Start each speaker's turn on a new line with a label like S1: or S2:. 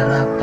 S1: sarap